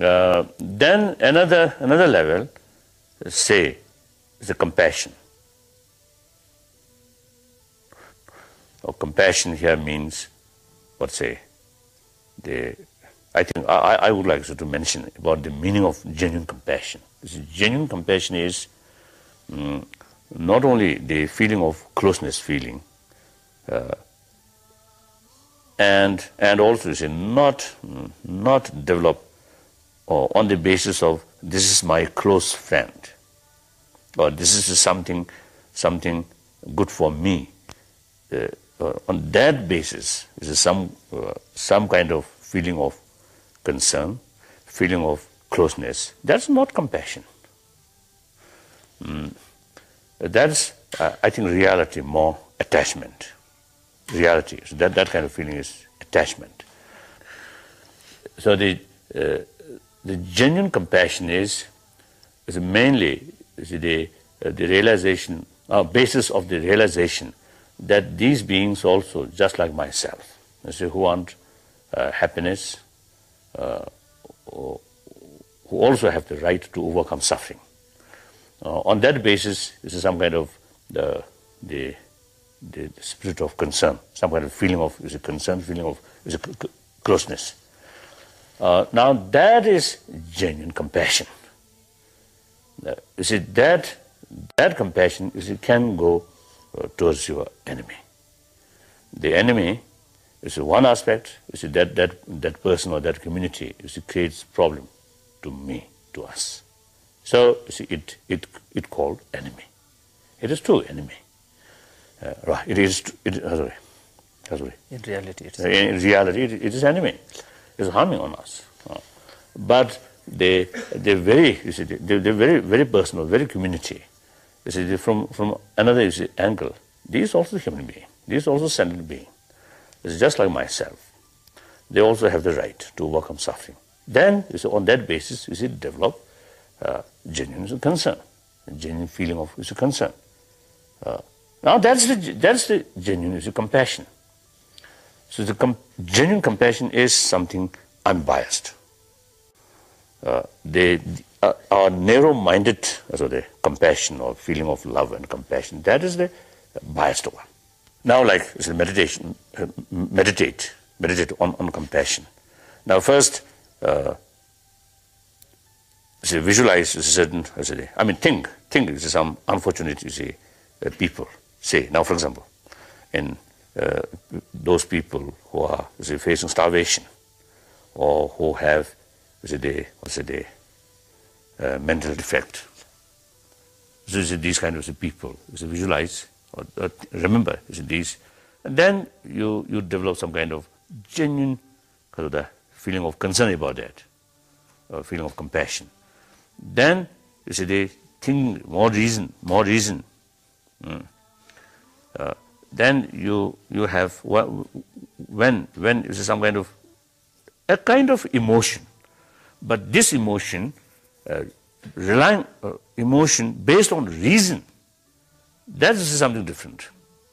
Uh, then another, another level, say, is the compassion. Or compassion here means, what say, the, I think I, I would like to mention about the meaning of genuine compassion. This genuine compassion is um, not only the feeling of closeness feeling, uh, and and also say not not develop or on the basis of this is my close friend or this is something something good for me uh, uh, on that basis is some uh, some kind of feeling of concern feeling of closeness that's not compassion mm. that's uh, i think reality more attachment reality. So that, that kind of feeling is attachment. So the, uh, the genuine compassion is, is mainly is the, uh, the realization, uh, basis of the realization that these beings also, just like myself, who want uh, happiness, uh, who also have the right to overcome suffering. Uh, on that basis, this is some kind of the, the the, the, spirit of concern, some kind of feeling of is a concern, feeling of is a closeness. Uh, now that is genuine compassion. Uh, You see, that, that compassion is it can go uh, towards your enemy. The enemy is one aspect, you see, that, that, that person or that community you see, creates problem to me, to us. So you see, it, it, it called enemy. It is true enemy. Uh, right, it is, it, uh, sorry, sorry. In reality, it is. Uh, in reality, it, it is enemy. It's harming on us. But they, they're very you see they they very very personal, very community. You see from from another you see, angle. These also human being. These also sentient being. It's just like myself. They also have the right to overcome suffering. Then you see on that basis you see develop uh, genuine concern, genuine feeling of see, concern. Uh, now that's the, that's the genuine the compassion. So the com genuine compassion is something unbiased. Uh, they uh, are narrow-minded, so the compassion or feeling of love and compassion, that is the biased one. Now like so meditation, uh, meditate, meditate on, on compassion. Now first, uh, say visualize certain, I mean think, think some unfortunate, you see, uh, people Say, now for example, in uh, those people who are say, facing starvation or who have say, the, the uh, mental defect. So these kind of people, so visualize or, or remember these, and then you, you develop some kind of genuine kind of the feeling of concern about that, a feeling of compassion. Then you see they think more reason, more reason. Mm uh, then you you have when when is some kind of a kind of emotion, but this emotion, uh, relying uh, emotion based on reason, that is something different.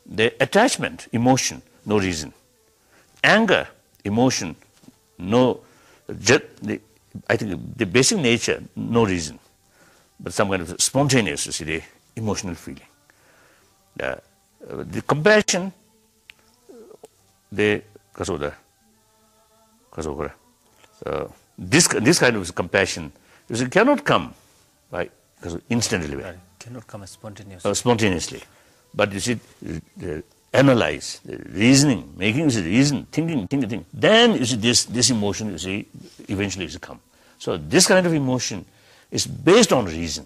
The attachment, emotion, no reason. Anger, emotion, no. The, I think the basic nature, no reason, but some kind of spontaneous, you see, the emotional feeling. Uh, the compassion, the kasoda, kasokura, uh, this this kind of compassion, it cannot come, right? Instantly, right. cannot come spontaneously. Uh, spontaneously, but you see, the analyze, the reasoning, making the reason, thinking, thinking, thinking. Then you see this this emotion, you see, eventually is come. So this kind of emotion is based on reason.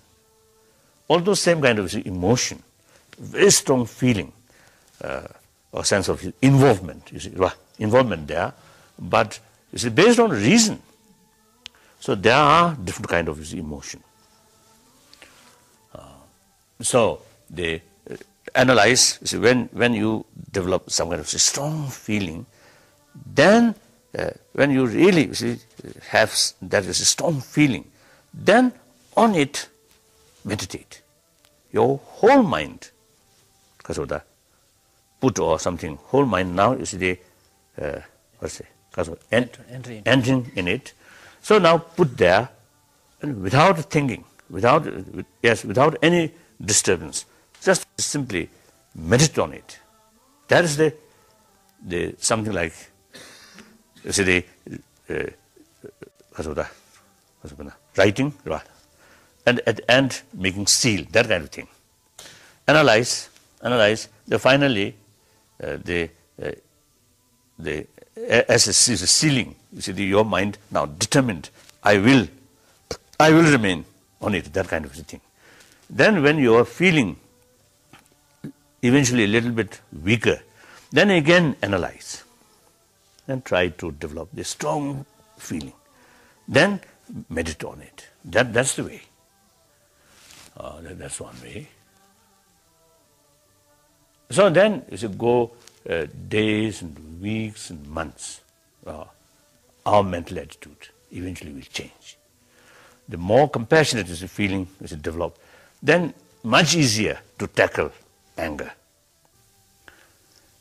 Although same kind of emotion, very strong feeling, uh, or sense of involvement, you see, involvement there, but see, based on reason. So there are different kind of emotion. Uh, so they uh, analyze, see, when, when you develop some kind of strong feeling, then uh, when you really see, have that is a strong feeling, then on it meditate. Your whole mind 가서다. Put or something. Whole mind now is the uh, what's it? 가서 entering entering in it. so now put there and without thinking without yes without any disturbance just simply meditate on it. That is the the something like you see the uh, 가서다. 가서구나. Writing right. And at the end making seal that kind of thing. Analyze analyze, then finally uh, the, uh, the, as a, sealing. you see the, your mind now determined, I will, I will remain on it, that kind of thing. Then when you are feeling eventually a little bit weaker, then again analyze and try to develop the strong feeling. Then meditate on it. That, that's the way. Uh, that, that's one way. So then, you go uh, days and weeks and months, uh, our mental attitude eventually will change. The more compassionate is the feeling as it develops, then much easier to tackle anger.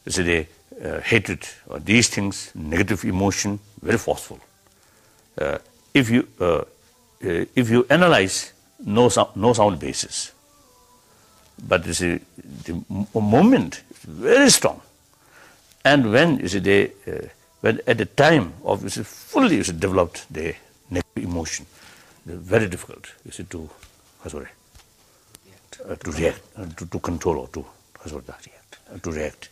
See, the uh, hatred or these things, negative emotion, very forceful. Uh, if you uh, uh if you analyze no no sound basis, but you see the moment very strong. And when you see they uh, when at the time of you see fully you see developed the negative emotion They're very difficult you see to sorry uh, to react uh, to, to control or to sorry, react uh, to react.